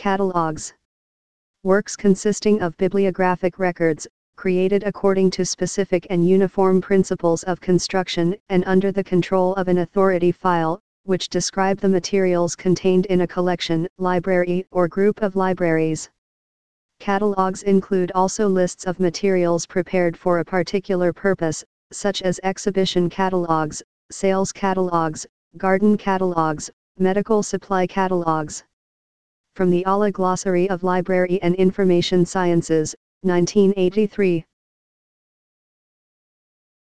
Catalogs Works consisting of bibliographic records, created according to specific and uniform principles of construction and under the control of an authority file, which describe the materials contained in a collection, library or group of libraries. Catalogs include also lists of materials prepared for a particular purpose, such as exhibition catalogs, sales catalogs, garden catalogs, medical supply catalogs. From the ALA Glossary of Library and Information Sciences, 1983.